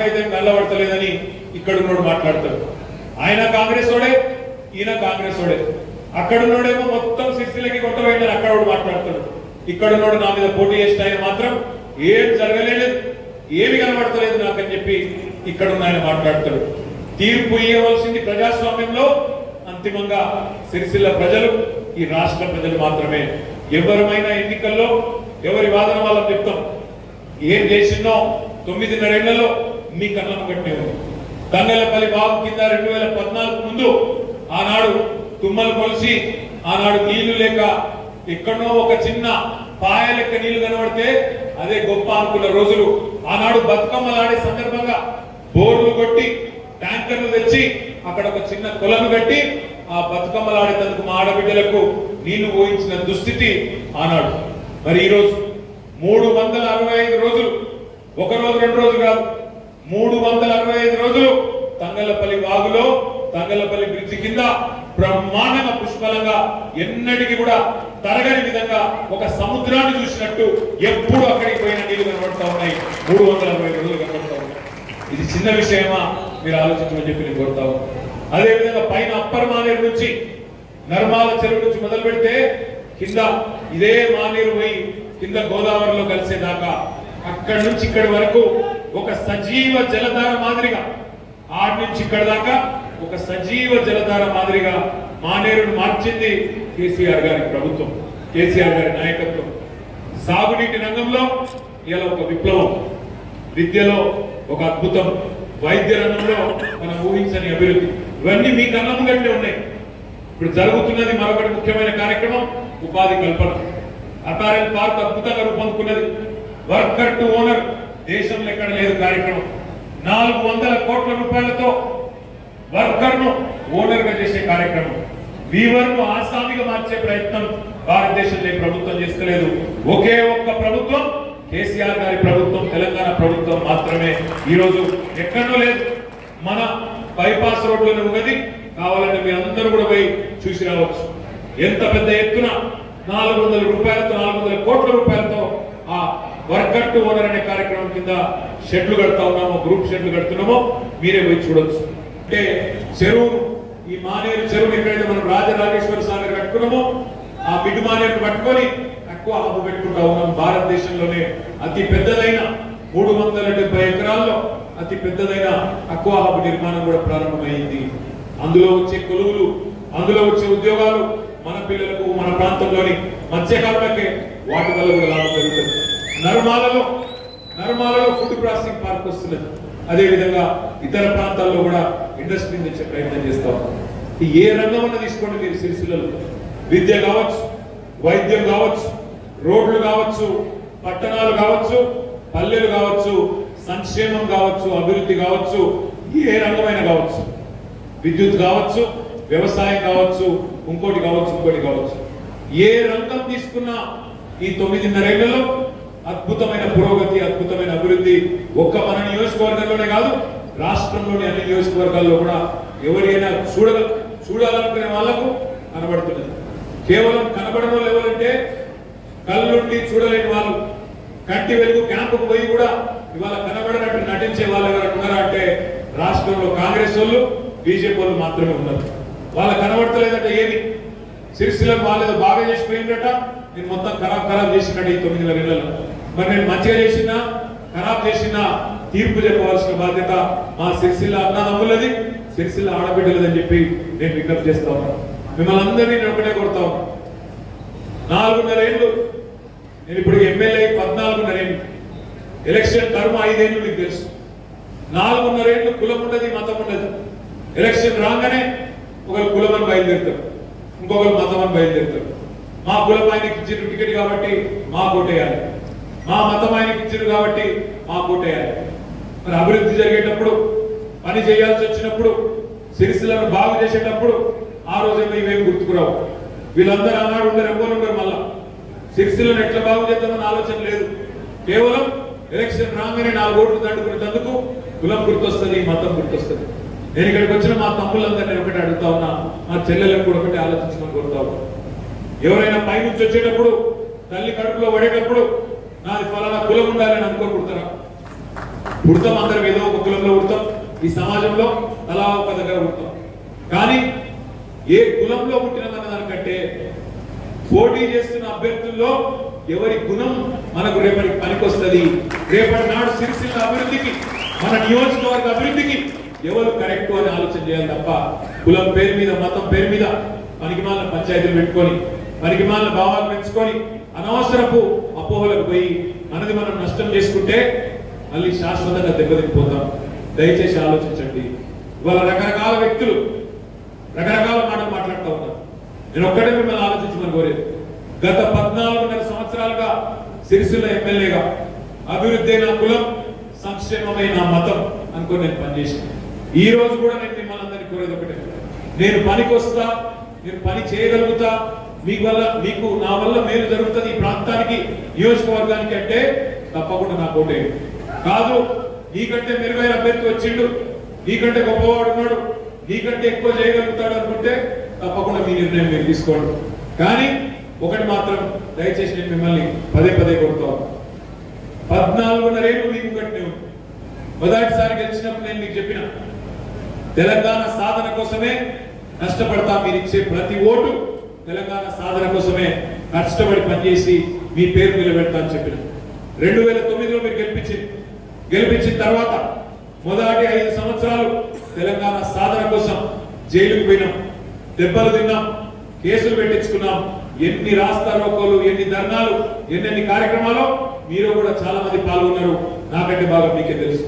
నాకైతే నల్లబడతలేదని ఇక్కడ ఉన్నోడు మాట్లాడతాడు. ఆయన కాంగ్రెస్ వాడే ఈయన కాంగ్రెస్ వాడే అక్కడున్నోడేమో మొత్తం సిరిసిల్లకి కొట్టబోయిందని అక్కడ వాడు మాట్లాడతాడు. ఇక్కడున్నోడు నా మీద పోటీ చేసిన ఆయన మాత్రం ఏం జరగలేదు ఏమి కనబడతలేదు నాకని చెప్పి ఇక్కడ ఉన్న ఆయన మాట్లాడతాడు. తీర్పు ఇవ్వవలసింది ప్రజాస్వామ్యంలో అంతిమంగా సిరిసిల్ల ప్రజలు ఈ రాష్ట్ర ప్రజలు మాత్రమే. ఎవరమైనా ఎన్నికల్లో ఎవరి వాదన వాళ్ళని చెప్తాం. ఏం చేసిందో తొమ్మిదిన్నరేళ్ళలో మీ కళ్ళ ముంగట్నే ఉంది తంగలపల్లి బాబు కింద రెండు వేల పద్నాలుగు ముందు ఆనాడు తుమ్మలు కొలిసి ఆనాడు నీళ్ళు లేక ఎక్కడో ఒక చిన్న పాయ లెక్క నీళ్ళు కనబడితే అదే గొప్ప అనుకున్న రోజులు. ఆనాడు బతుకమ్మలాడే సందర్భంగా బోర్లు కొట్టి ట్యాంకర్లు తెచ్చి అక్కడ ఒక చిన్న కొలను కట్టి ఆ బతుకమ్మలాడేటందుకు మా ఆడబిడ్డలకు నీళ్ళు పోయించిన దుస్థితి ఆనాడు. మరి ఈరోజు మూడు వందల అరవై ఐదు రోజులు. ఒక రోజు రెండు రోజులు కాదు. మూడు వందల అరవై ఐదు రోజులు తంగలపల్లి వాగులో తంగలపల్లి బ్రిడ్జి కింద బ్రహ్మాండంగా పుష్కలంగా ఎన్నటికి కూడా తరగని విధంగా ఒక సముద్రాన్ని చూసినట్టు ఎప్పుడు అక్కడికి పోయిన నీళ్ళు కనబడతా ఉన్నాయి. మూడు వందల అరవై రోజులు కనబడతా ఉన్నాయి. ఇది చిన్న విషయమా? మీరు ఆలోచించమని చెప్పి నేను కోరుతా అదే విధంగా పైన అప్పర్ మానేరు నుంచి నర్మాల చెరువు నుంచి మొదలు పెడితే కింద ఇదే మానేరు పోయి కింద గోదావరిలో కలిసేదాకా అక్కడి నుంచి ఇక్కడి వరకు ఒక సజీవ జలధార మాదిరిగా ఆడి నుంచి ఇక్కడ దాకా ఒక సజీవ జలధార మాదిరిగా మానేరును మార్చింది కేసీఆర్ గారి ప్రభుత్వం కేసీఆర్ గారి నాయకత్వం. సాగునీటి రంగంలో ఇలా ఒక విప్లవం విద్యలో ఒక అద్భుతం వైద్య రంగంలో మనం ఊహించని అభివృద్ధి. ఇవన్నీ మీ కళ్ళ ముంగట్లే ఉన్నాయి. ఇప్పుడు జరుగుతున్నది మరొకటి ముఖ్యమైన కార్యక్రమం ఉపాధి కల్పన. అపారెల్ పార్క్ అద్భుతంగా రూపొందుకున్నది. వర్కర్ టు ఓనర్ దేశంలో ఎక్కడ లేదు కార్యక్రమం. నాలుగు వందల కోట్ల రూపాయలతో వర్కర్ను ఓనర్గా చేసే కార్యక్రమం. వీవర్ను ఆసామిగా మార్చే ప్రయత్నం భారతదేశంలో ప్రభుత్వం చేస్తలేదు. ఒకే ఒక్క ప్రభుత్వం కేసీఆర్ గారి ప్రభుత్వం తెలంగాణ ప్రభుత్వం మాత్రమే. ఈరోజు ఎక్కడో లేదు. మన బైపాస్ రోడ్లోనే ఉన్నది కావాలంటే మీరు అందరూ కూడా పోయి చూసి రావచ్చు. ఎంత పెద్ద ఎత్తున నాలుగు వందల రూపాయలతో నాలుగు వందల కోట్ల రూపాయలతో ఆ వర్కర్ టు ఓనర్ అనే కార్యక్రమం కింద షెడ్లు కడతా ఉన్నాము గ్రూప్ షెడ్లు కడుతున్నామో. మీరే పోయి చూడొచ్చు. అంటే చెరువు ఈ మానేరు చెరువు ఎక్కడైతే మనం రాజరాజేశ్వర సాగర్ కట్టుకున్నామో ఆ మిడ్ మానేరును పట్టుకొని తక్కువ హబ్బు పెట్టుకుంటా ఉన్నాం. భారతదేశంలోనే అతి పెద్దదైన మూడు వందల డెబ్బై ఎకరాల్లో అతి పెద్దదైన అక్వా హబ్ నిర్మాణం కూడా ప్రారంభమైంది. అందులో వచ్చే కొలువులు అందులో వచ్చే ఉద్యోగాలు మన పిల్లలకు మన ప్రాంతంలోని మత్స్యకారులకే వాటి వల్ల కూడా లాభం పెరుగుతుంది నర్మాలలో నర్మాలలో ఫుడ్ ప్రాసెసింగ్ పార్క్ వస్తున్నది. అదేవిధంగా ఇతర ప్రాంతాల్లో కూడా ఇండస్ట్రీని తెచ్చే ప్రయత్నం చేస్తాం ఏ రంగం అన్న తీసుకోండి మీరు సిరిసిల్లలో. విద్య కావచ్చు వైద్యం కావచ్చు రోడ్లు కావచ్చు పట్టణాలు కావచ్చు పల్లెలు కావచ్చు సంక్షేమం కావచ్చు అభివృద్ధి కావచ్చు ఏ రంగమైన కావచ్చు. విద్యుత్ కావచ్చు వ్యవసాయం కావచ్చు ఇంకోటి కావచ్చు ఇంకోటి కావచ్చు. ఏ రంగం తీసుకున్నా ఈ తొమ్మిదిన్నరేళ్ళలో అద్భుతమైన పురోగతి అద్భుతమైన అభివృద్ధి ఒక్క మన నియోజకవర్గంలోనే కాదు రాష్ట్రంలోని అన్ని నియోజకవర్గాల్లో కూడా ఎవరైనా చూడగ చూడాలనుకునే వాళ్ళకు కనబడుతున్నది. కేవలం కనబడడం వాళ్ళు ఎవరంటే కళ్ళుండి చూడలేని వాళ్ళు. కంటి వెలుగు క్యాంపుకు పోయి కూడా ఇవాళ కనబడినట్టు నటించే వాళ్ళు ఎవరైనా ఉన్నారా అంటే రాష్ట్రంలో కాంగ్రెస్ వాళ్ళు బీజేపీ వాళ్ళు మాత్రమే ఉన్నారు. వాళ్ళ కనబడతలేదంటే ఏది సిరిసిల్లను వాళ్ళు ఏదో బాగా చేసిపోయిందట నేను మొత్తం ఖరాబ్ ఖరాబ్ చేసినట్టు ఈ తొమ్మిది నెలలలో మరి నేను మంచిగా చేసినా ఖరాబ్ చేసినా తీర్పు చెప్పవలసిన బాధ్యత మా సిరిసిల్ల అన్నదమ్ములది సిరిసిల్ల ఆడబిడ్డలదని చెప్పి నేను విజ్ఞప్తి చేస్తా ఉన్నాను మిమ్మల్ని అందరినీ నేను ఒకటే కొడతా ఉన్నాను నాలుగున్నర ఏళ్ళు నేను ఇప్పుడు ఎమ్మెల్యే పద్నాలుగున్నర ఏళ్ళు. ఎలక్షన్ టర్మ్ ఐదేళ్ళు మీకు తెలుసు. నాలుగున్నర ఏళ్ళు కులం ఉండదు మతం ఉండదు ఎలక్షన్ రాగానే ఒకరు కులం అని బయలుదేరుతారు. ఇంకొకరు మతం అని బయలుదేరుతారు. మా కులం ఆయనకి ఇచ్చిన టికెట్ కాబట్టి మా కోటేయాలి మా మతం ఆయనకి ఇచ్చారు కాబట్టి మా కోటేయాలి మరి అభివృద్ధి జరిగేటప్పుడు పని చేయాల్సి వచ్చినప్పుడు సిరిసిలను బాగు చేసేటప్పుడు ఆ రోజేమో ఇవేమి గుర్తుకురావు వీళ్ళందరూ అన్నాడు ఉండరు ఎవరు ఉండరు మళ్ళా. సిరిసిలను ఎట్లా బాగు చేద్దామని ఆలోచన లేదు. కేవలం ఎలక్షన్ రాగానే నాలుగు ఓట్లు దండుకునేందుకు కులం గుర్తొస్తుంది మతం గుర్తొస్తుంది. నేను ఇక్కడికి వచ్చిన మా తమ్ముళ్ళందరినీ ఒకటి అడుగుతా ఉన్నా మా చెల్లెలకు కూడా ఒకటి ఆలోచించమని కోరుతా ఉన్నా. ఎవరైనా పైనుంచి వచ్చేటప్పుడు తల్లి కడుపులో పడేటప్పుడు నాది ఫలానా కులం ఉండాలని అనుకో పుడతారా పుడతాం అందరం ఏదో ఒక కులంలో పుడతాం ఈ సమాజంలో అలా ఒక దగ్గర పుడతాం కానీ ఏ కులంలో పుట్టినమన్న దానికంటే పోటీ చేస్తున్న అభ్యర్థుల్లో ఎవరి గుణం మనకు రేపటి పనికొస్తుంది? రేపటి నాడు సిరిసిల్ల అభివృద్ధికి మన నియోజకవర్గ అభివృద్ధికి ఎవరు కరెక్ట్ అని ఆలోచన చేయాలి తప్ప కులం పేరు మీద మతం పేరు మీద పనికిమాల పంచాయతీలు పెట్టుకొని పనికిమాల భావాలు పెంచుకొని అనవసరపు అపోహలకు పోయి మనది మనం నష్టం చేసుకుంటే మళ్ళీ శాశ్వతంగా దెబ్బతిపోతాం దయచేసి ఆలోచించండి. ఇవాళ రకరకాల వ్యక్తులు రకరకాల మాటలు మాట్లాడుతూ ఉన్నారు. నేను ఒక్కటే మిమ్మల్ని ఆలోచించమని కోరేది. గత పద్నాలుగున్నర సంవత్సరాలుగా సిరిసిల్ల ఎమ్మెల్యేగా అభివృద్ధి నా కులం సంక్షేమమై నా మతం అనుకుని నేను పనిచేసిన ఈ రోజు కూడా నేను మిమ్మల్ని అందరినీ కోరేది ఒకటే. నేను పనికి వస్తా నేను పని చేయగలుగుతా మీకు వల్ల మీకు నా వల్ల మేలు జరుగుతుంది ఈ ప్రాంతానికి నియోజకవర్గానికి అంటే తప్పకుండా నా ఓటే కాదు నీకంటే మెరుగైన అభ్యర్థి వచ్చిండు నీకంటే గొప్పవాడు ఉన్నాడు నీకంటే ఎక్కువ చేయగలుగుతాడు అనుకుంటే తప్పకుండా మీ నిర్ణయం మీరు తీసుకోండి. కానీ ఒకటి మాత్రం దయచేసి నేను మిమ్మల్ని పదే పదే కొడుతాను పద్నాలుగున్నర మీకు కట్టిన మొదటిసారి గెలిచినప్పుడు నేను మీకు చెప్పిన తెలంగాణ సాధన కోసమే నష్టపడతా మీరు ఇచ్చే ప్రతి ఓటు తెలంగాణ సాధన కోసమే కష్టపడి పనిచేసి మీ పేరు నిలబెడతా అని చెప్పిన రెండు వేల తొమ్మిదిలో మీరు గెలిపించింది గెలిపించిన తర్వాత మొదటి ఐదు సంవత్సరాలు తెలంగాణ సాధన కోసం జైలుకు పోయినాం. దెబ్బలు తిన్నాం కేసులు పెట్టించుకున్నాం. ఎన్ని రాస్తా రోకోలు ఎన్ని ధర్నాలు ఎన్నెన్ని కార్యక్రమాలు మీరు కూడా చాలా మంది పాల్గొన్నారు. నాకంటే బాగా మీకే తెలుసు.